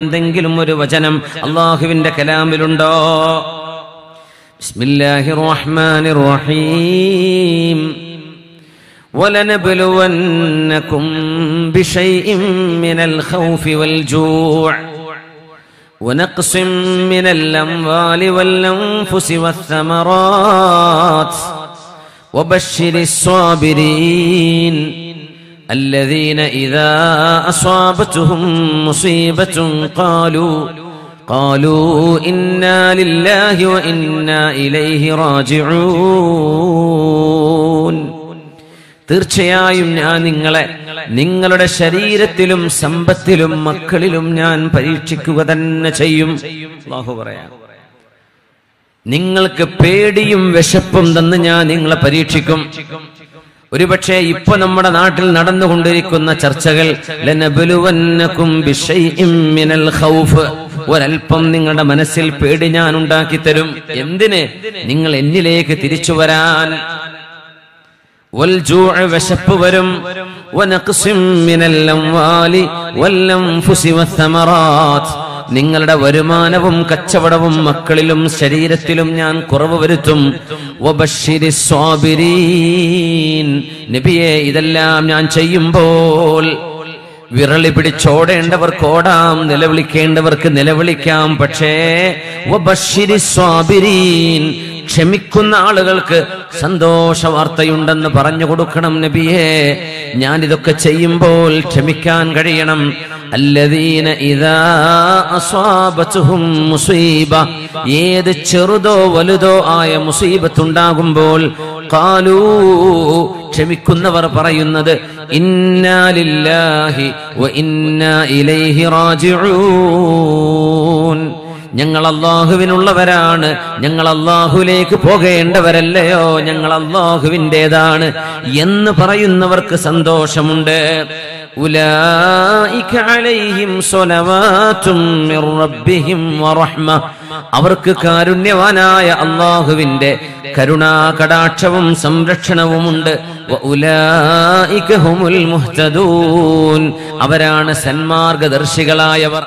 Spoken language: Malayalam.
എന്തെങ്കിലും ഒരു വചനം അള്ളാഹുവിന്റെ കലാമിലുണ്ടോ ബിസ്മില്ലാഹിർ റഹ്മാനിർ റഹീം ولنبلونكم بشيء من الخوف والجوع ونقص من الأموال والأنفس والثمرات وبشر الصابرين الذين إذا أصابتهم مصيبة قالوا قالوا إنا لله وإنا إليه راجعون തീർച്ചയായും ഞാൻ നിങ്ങളെ നിങ്ങളുടെ ശരീരത്തിലും സമ്പത്തിലും മക്കളിലും ഞാൻ പരീക്ഷിക്കുക തന്നെ ചെയ്യും അല്ലാഹു പറയാം നിങ്ങൾക്ക് പേടിയും വിശപ്പും തന്ന് ഞാൻ നിങ്ങളെ പരീക്ഷിക്കും ഒരുപക്ഷെ ഇപ്പൊ നമ്മുടെ നാട്ടിൽ നടന്നുകൊണ്ടിരിക്കുന്ന ചർച്ചകൾ ഒരൽപ്പം നിങ്ങളുടെ മനസ്സിൽ പേടി ഞാൻ ഉണ്ടാക്കി തരും. എന്തിന്? നിങ്ങൾ എന്നിലേക്ക് തിരിച്ചു വരാൻ. വിശപ്പ് വരും. നിങ്ങളുടെ വരുമാനവും കച്ചവടവും മക്കളിലും ശരീരത്തിലും ഞാൻ കുറവ് വരുത്തും. നബിയെ ഇതെല്ലാം ഞാൻ ചെയ്യുമ്പോൾ വിരളി പിടിച്ചോടേണ്ടവർക്ക് ഓടാം നിലവിളിക്കേണ്ടവർക്ക് നിലവിളിക്കാം. പക്ഷേ ക്ഷമിക്കുന്ന ആളുകൾക്ക് സന്തോഷ വാർത്തയുണ്ടെന്ന് പറഞ്ഞു കൊടുക്കണം നബിയെ. ഞാൻ ഇതൊക്കെ ചെയ്യുമ്പോൾ ക്ഷമിക്കാൻ കഴിയണം. അല്ലദീന ഇതാ മുസീബ. ഏത് ചെറുതോ വലുതോ ആയ മുസീബത്തുണ്ടാകുമ്പോൾ കാലൂ ക്ഷമിക്കുന്നവർ പറയുന്നത് ഇന്നാലില്ലാഹി വ ഇന്നാ ഇലൈഹി റാജിഊൻ. ഞങ്ങൾ അള്ളാഹുവിനുള്ളവരാണ് ഞങ്ങൾ അള്ളാഹുലേക്ക് പോകേണ്ടവരല്ലയോ? ഞങ്ങൾ അള്ളാഹുവിന്റെതാണ് എന്ന് പറയുന്നവർക്ക് സന്തോഷമുണ്ട്. അവർക്ക് കാരുണ്യവാനായ അള്ളാഹുവിന്റെ കരുണാ കടാക്ഷവും സംരക്ഷണവുമുണ്ട് അവരാണ് സന്മാർഗദർശികളായവർ.